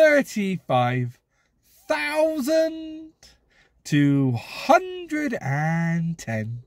35,210.